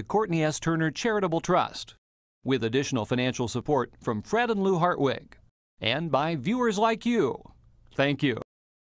the Courtney S. Turner Charitable Trust, with additional financial support from Fred and Lou Hartwig, and by viewers like you. Thank you.